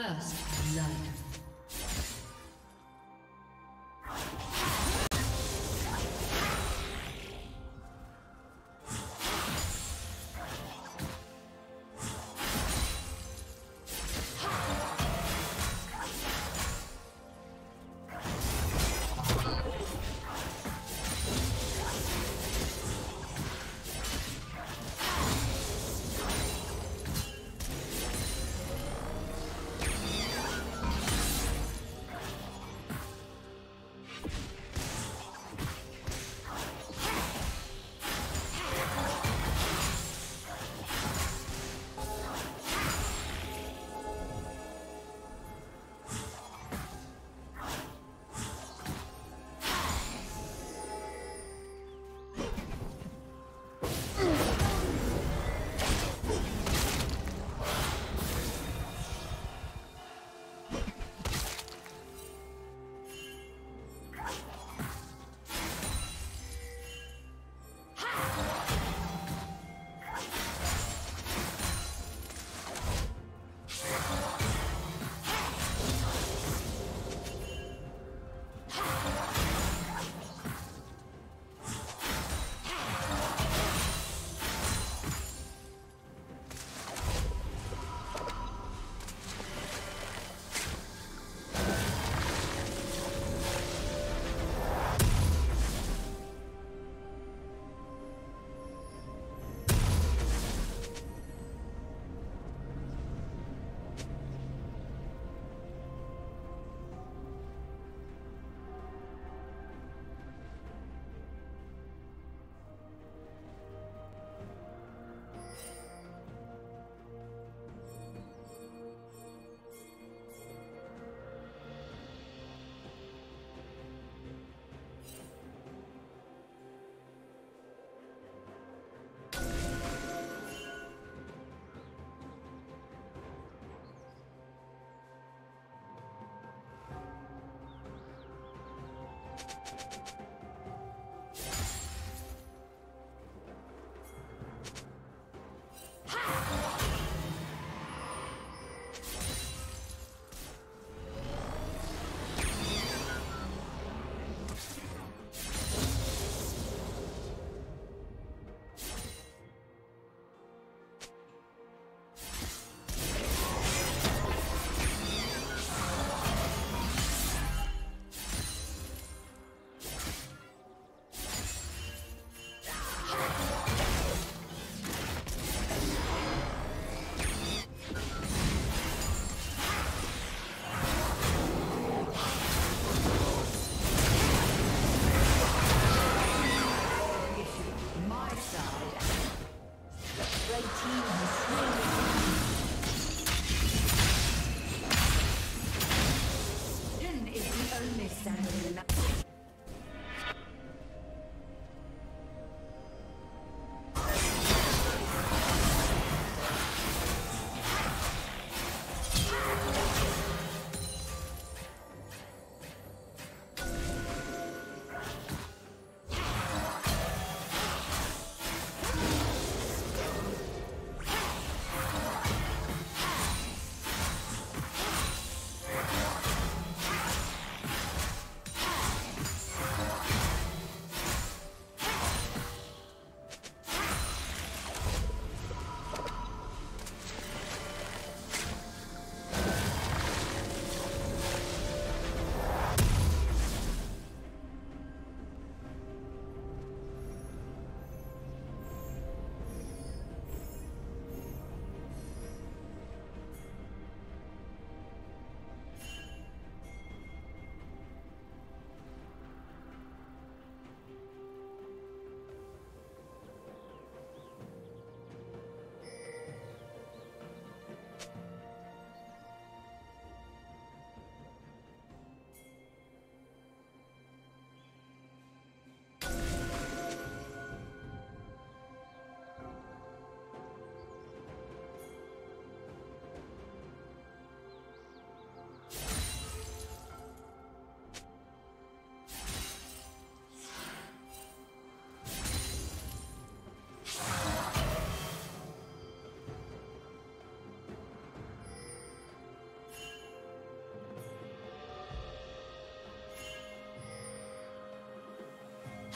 First blood.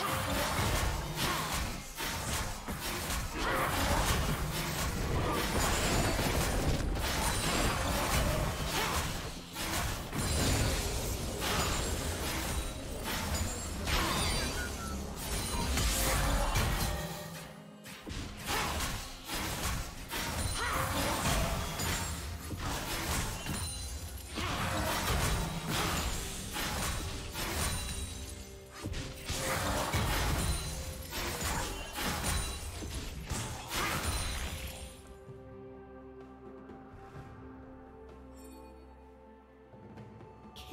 Attack!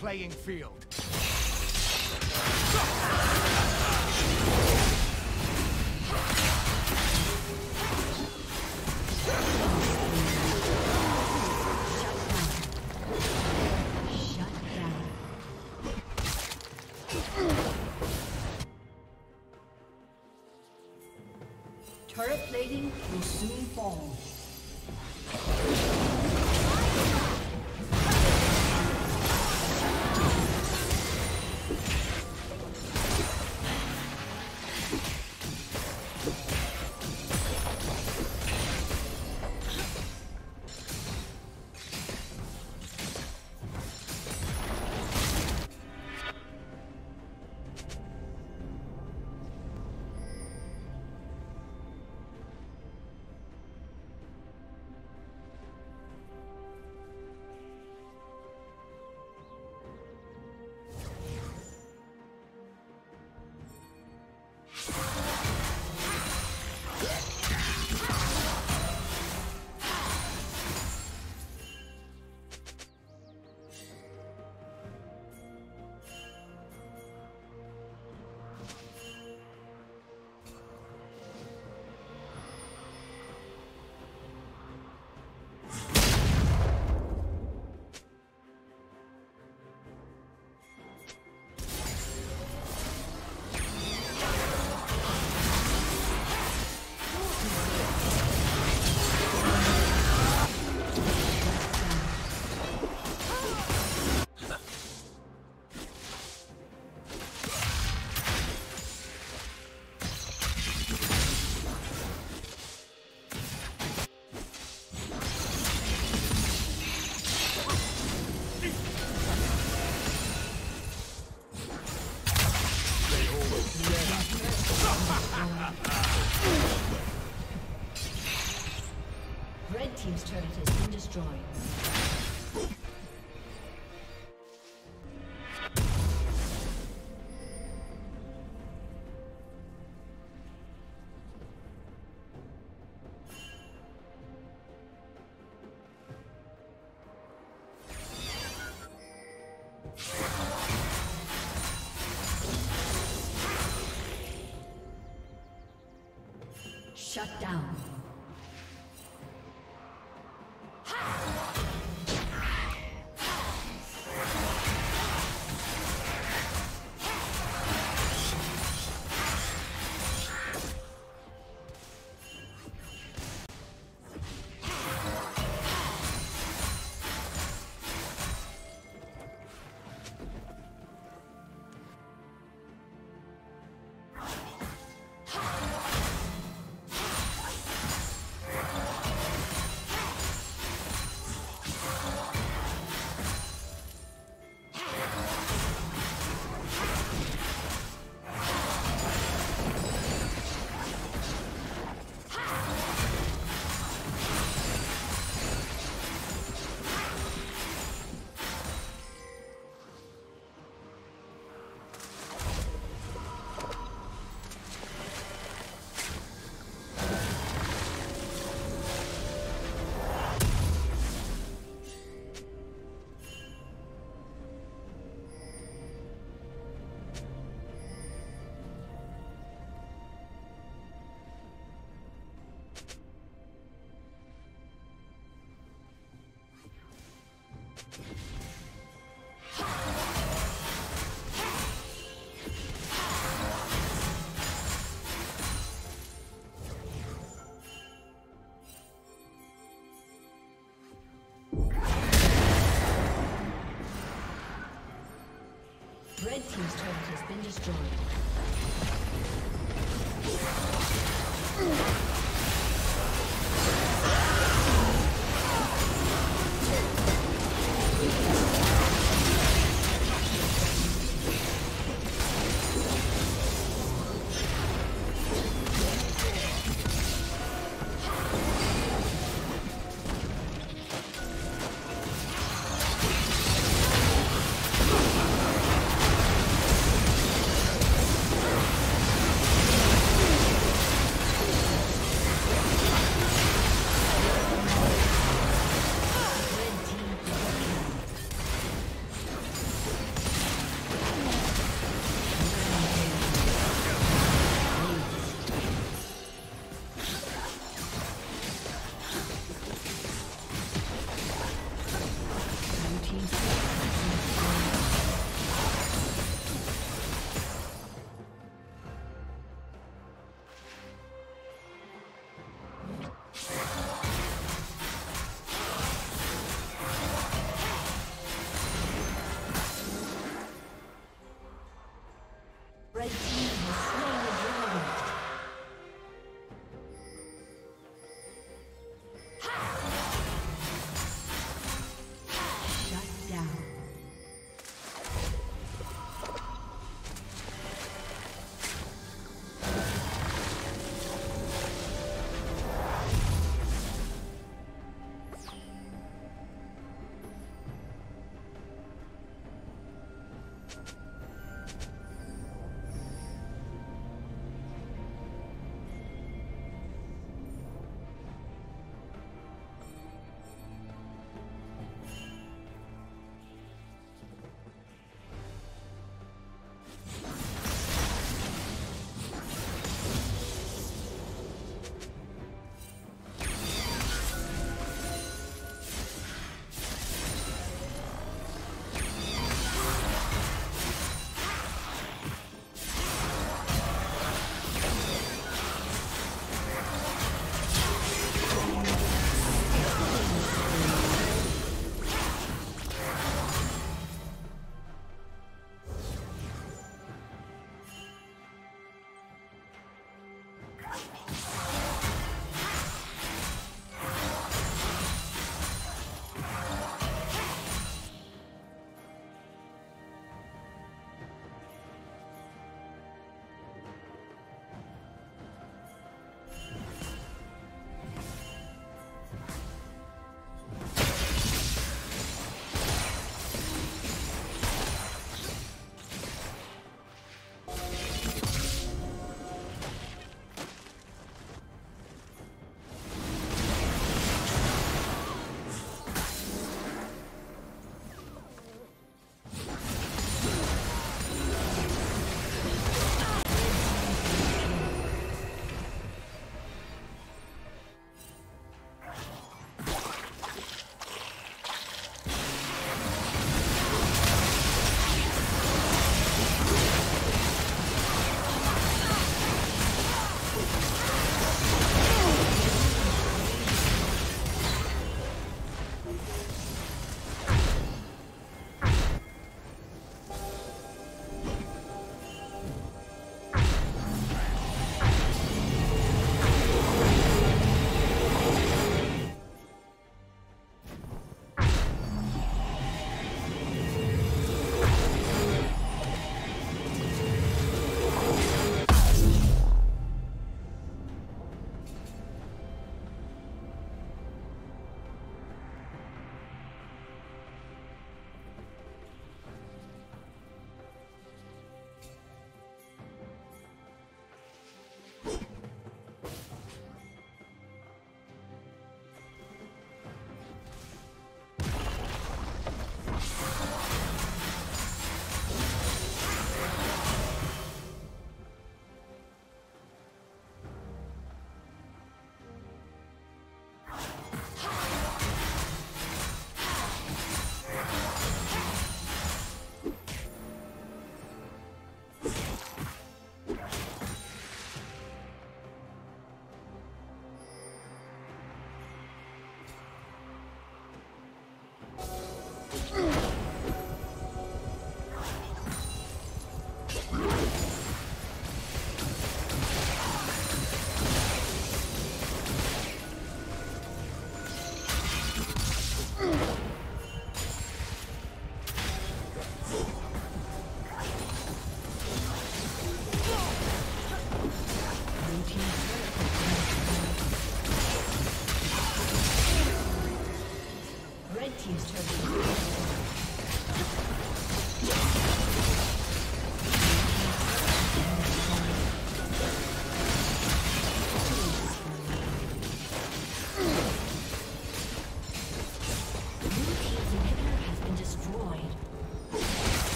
playing field. Turret plating Shut down.